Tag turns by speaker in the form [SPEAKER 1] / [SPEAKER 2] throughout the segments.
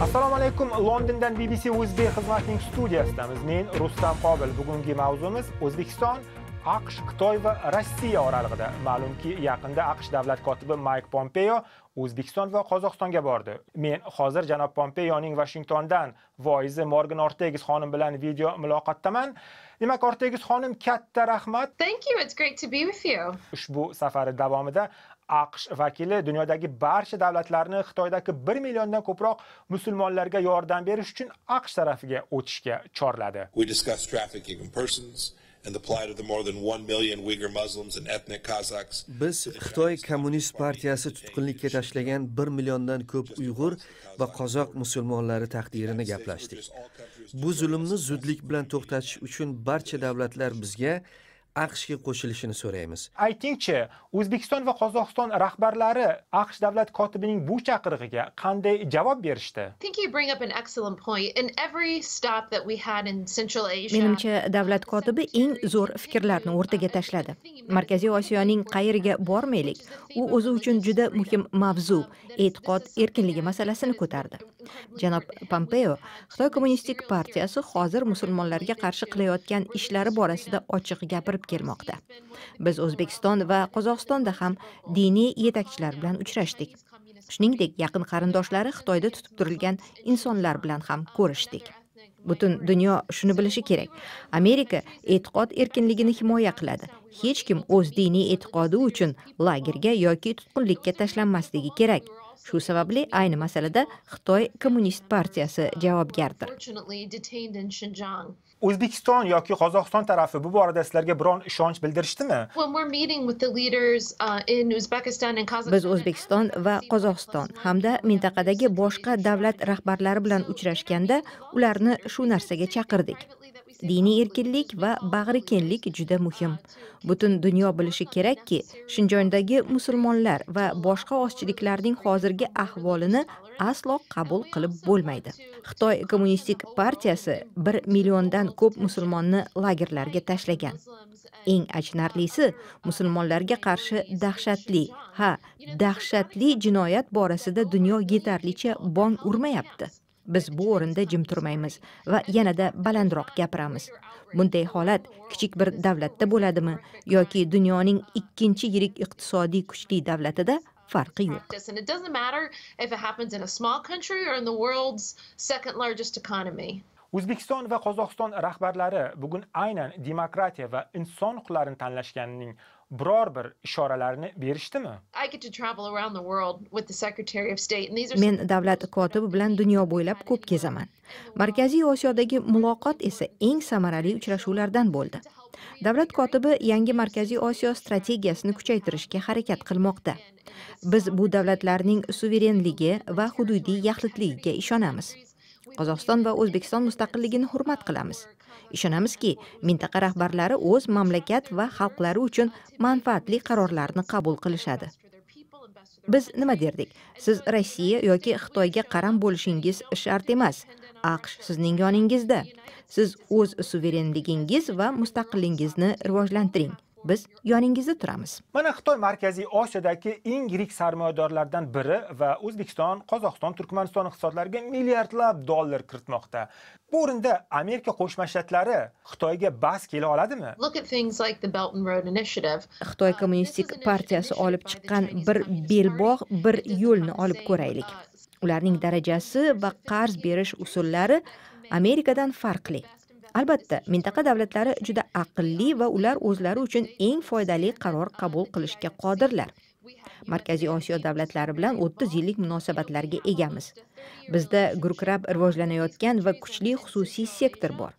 [SPEAKER 1] assalomu alaykum londondan bbc o'zbek xizmatining studiyasidamiz men rustam qobil. Bugungi mavzumiz o'zbekiston aqsh xitoy va rossiya oralig'ida. Ma'lumki yaqinda aqsh davlat kotibi mayk pompeo o'zbekiston va qozog'istonga bordi. Men hozir janob pompeoning vashingtondan voizi morgan ortegis xonim bilan video muloqotdaman demak ortegis xonim katta rahmat.
[SPEAKER 2] Thank you. It's great to be with you.
[SPEAKER 1] ushbu safari davomida aqsh vakili dunyodagi barcha davlatlarni xitoydagi bir milliondan ko'proq musulmonlarga yordam berish uchun aqsh tarafiga o'tishga chorladi
[SPEAKER 3] We discussed trafficking in persons and the plight of the more than 1 million Uyghur Muslims and ethnic Kazakhs.
[SPEAKER 4] Biz Xitoy Kommunist partiyasi tutqunlikka tashlagan 1 milliondan ko'p Uyg'ur va qozoq musulmonlari taqdirini gaplashdik. Bu zulmni zudlik bilan to'xtatish uchun barcha davlatlar bizga AQShga qo'shilishini so'raymiz.
[SPEAKER 1] aytingchi o'zbekiston va qozog'iston rahbarlari aqsh davlat kotibining bu chaqirig'iga qanday javob berishdi?
[SPEAKER 5] Menimcha davlat kotibi eng zo'r fikrlarni o'rtaga tashladi. Markaziy osiyoning qayeriga bormaylik. U o'zi uchun juda muhim mavzu e'tiqod erkinligi masalasini ko'tardi. Janob pompeo xitoy kommunistik partiyasi hozir musulmonlarga qarshi qilayotgan ishlari borasida ochiq gapirib kelmoqda. Biz o'zbekiston va qozog'istonda ham diniy yetakchilar bilan uchrashdik. Shuningdek yaqin qarindoshlari xitoyda tutib turilgan insonlar bilan ham ko'rishdik. Butun dunyo shuni bilishi kerak. Amerika e'tiqod erkinligini himoya qiladi. Hech kim o'z diniy e'tiqodi uchun lagerga yoki tutqunlikka tashlanmasligi kerak. Shu sababli ayni masalada xitoy kommunist partiyasi javobgardir.
[SPEAKER 1] O'zbekiston yoki qozog'iston tarafi bu borada sizlarga biron ishonch bildirishdimi?
[SPEAKER 2] Uh,
[SPEAKER 5] biz o'zbekiston va qozog'iston hamda mintaqadagi boshqa davlat rahbarlari bilan uchrashganda ularni shu narsaga chaqirdik diniy erkinlik va bag'rikenglik juda muhim. Butun dunyo bilishi kerakki shinjondagi musulmonlar va boshqa ozchiliklarning hozirgi ahvolini aslo qabul qilib bo'lmaydi. Xitoy kommunistik partiyasi bir milliondan ko'p musulmonni lagerlarga tashlagan. Eng achinarlisi musulmonlarga qarshi dahshatli ha dahshatli jinoyat borasida dunyo yetarlicha bong urmayapti. Biz bu o'rinda jim turmaymiz va yanada balandroq gapiramiz bunday holat kichik bir davlatda bo'ladimi yoki dunyoning ikkinchi yirik iqtisodiy kuchli davlatida farqi yo'q
[SPEAKER 2] and it doesn't matter if it happens in a small country or in the world's second largest economy.
[SPEAKER 1] O'zbekiston va qozog'iston rahbarlari bugun aynan demokratiya va inson huquqlarini tanlashganining biror bir ishoralarini berishdimi?
[SPEAKER 5] Men davlat kotibi bilan dunyo bo'ylab ko'p kezaman. Markaziy osiyodagi muloqot esa eng samarali uchrashuvlardan bo'ldi. Davlat kotibi yangi markaziy osiyo strategiyasini kuchaytirishga harakat qilmoqda. Biz bu davlatlarning suverenligi va hududiy yaxlitligiga ishonamiz qozog'iston va o'zbekiston mustaqilligini hurmat qilamiz. Ishonamizki mintaqa rahbarlari o'z mamlakat va xalqlari uchun manfaatli qarorlarni qabul qilishadi. Biz nima derdik? Siz rossiya yoki xitoyga qaram bo'lishingiz shart emas. Aqsh sizning yoningizda. Siz o'z suverenligingiz va mustaqilligingizni rivojlantiring. Biz yoningizda turamiz.
[SPEAKER 1] Mana xitoy markaziy osiyodagi eng yirik sarmoyadorlardan biri va o'zbekiston qozog'iston turkmaniston iqtisodlariga milliardlab dollar kiritmoqda. Bu o'rinda amerika qo'shma shtatlari xitoyga bas kela oladimi?
[SPEAKER 2] Look at things like the Belt and Road Initiative.
[SPEAKER 5] xitoy kommunistik partiyasi olib chiqqan bir belbog' bir yo'lni olib ko'raylik. ularning darajasi va qarz berish usullari amerikadan farqli albatta mintaqa davlatlari juda aqlli va ular o'zlari uchun eng foydali qaror qabul qilishga qodirlar. Markaziy osiyo davlatlari bilan 30 yillik munosabatlarga egamiz. Bizda gurkirab rivojlanayotgan va kuchli xususiy sektor bor.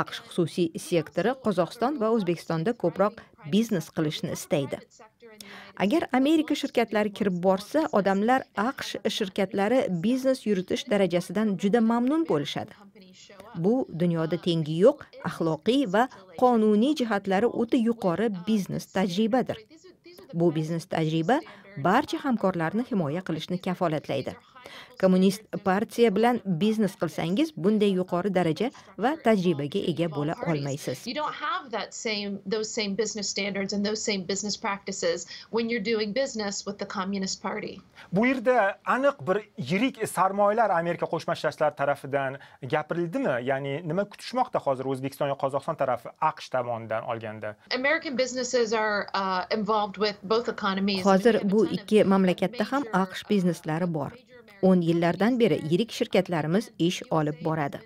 [SPEAKER 5] Aqsh xususiy sektori qozog'iston va o'zbekistonda ko'proq biznes qilishni istaydi. Agar amerika shirkatlari kirib borsa odamlar aqsh shirkatlari biznes yuritish darajasidan juda mamnun bo'lishadi. Bu dunyoda tengi yo'q axloqiy va qonuniy jihatlari o'ta yuqori biznes tajribadir. Bu biznes tajriba barcha hamkorlarni himoya qilishni kafolatlaydi. Kommunist partiya bilan biznes qilsangiz bunday yuqori daraja va tajribaga ega bo'la olmaysiz
[SPEAKER 2] You don't have that same those same business standards and those same business practices when you're doing business with the Communist Party.
[SPEAKER 1] bu yerda aniq bir yirik sarmoyalar amerika qo'shma shtatlari tarafidan gapirildimi ya'ni nima kutishmoqda hozir o'zbekiston yo qozog'iston tarafi aqsh tomonidan olganda
[SPEAKER 2] American businesses are uh, involved with both economies.
[SPEAKER 5] hozir bu ikki mamlakatda ham aqsh bizneslari bor o'n yillardan beri yirik shirkatlarimiz ish olib boradi.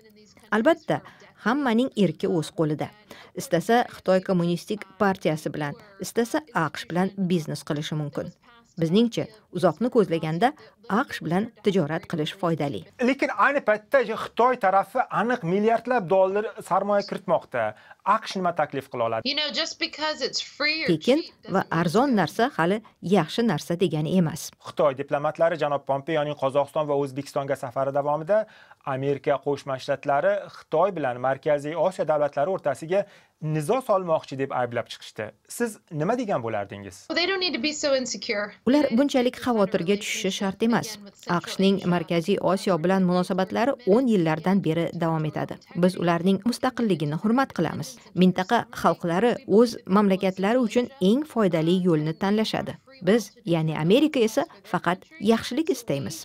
[SPEAKER 5] Albatta hammaning erki o'z qo'lida. Istasa xitoy kommunistik partiyasi bilan istasa aqsh bilan biznes qilishi mumkin. Bizningcha uzoqni ko'zlaganda aqsh bilan tijorat qilish foydali.
[SPEAKER 1] Lekin ayni paytda xitoy tarafi aniq milliardlab dollar sarmoya kiritmoqda. Aqsh nima taklif qila oladi?
[SPEAKER 5] Tekin va arzon narsa hali yaxshi narsa degani emas.
[SPEAKER 1] Xitoy diplomatlari janob pompeyoning qozog'iston va o'zbekistonga safari davomida amerika qo'shma shtatlari xitoy bilan markaziy osiyo davlatlari o'rtasiga nizo solmoqchi deb ayblab chiqishdi. Siz nima degan bo'lardingiz?
[SPEAKER 5] Ular bunchalik xavotirga tushishi shart emas. Aqshning markaziy osiyo bilan munosabatlari 10 yillardan beri davom etadi. Biz ularning mustaqilligini hurmat qilamiz. Mintaqa xalqlari o'z mamlakatlari uchun eng foydali yo'lni tanlashadi. Biz ya'ni amerika esa faqat yaxshilik istaymiz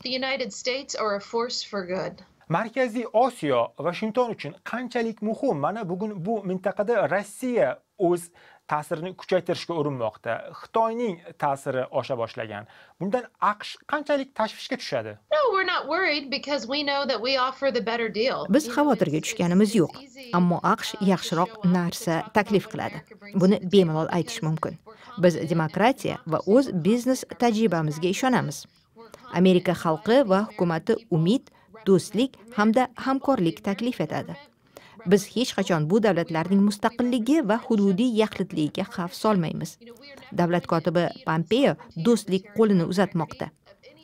[SPEAKER 1] Markaziy osiyo vashington uchun qanchalik muhim? Mana bugun bu mintaqada rossiya o'z ta'sirini kuchaytirishga urinmoqda. Xitoyning ta'siri osha boshlagan. Bundan aqsh qanchalik tashvishga tushadi?
[SPEAKER 5] Biz xavotirga tushganimiz yo'q ammo aqsh yaxshiroq narsa taklif qiladi. Buni bemalol aytish mumkin. Biz demokratiya va o'z biznes tajribamizga ishonamiz. Amerika xalqi va hukumati umid do'stlik hamda hamkorlik taklif etadi. Biz hech qachon bu davlatlarning mustaqilligi va hududiy yaxlitligiga xavf solmaymiz. Davlat kotibi pompeo do'stlik qo'lini uzatmoqda.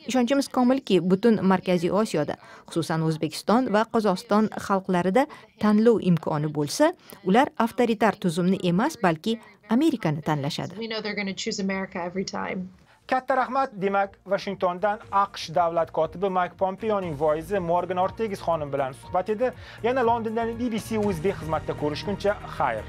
[SPEAKER 5] Ishonchimiz komilki butun markaziy osiyoda xususan o'zbekiston va qozog'iston xalqlarida tanlov imkoni bo'lsa ular avtoritar tuzumni emas balki amerikani tanlashadi.
[SPEAKER 1] Katta rahmat demak vashingtondan aqsh davlat kotibi mayk pompeoning voizi morgan ortegis xonim bilan suhbat edi. Yana londondan bbc o'zbek xizmatida ko'rishguncha xayr.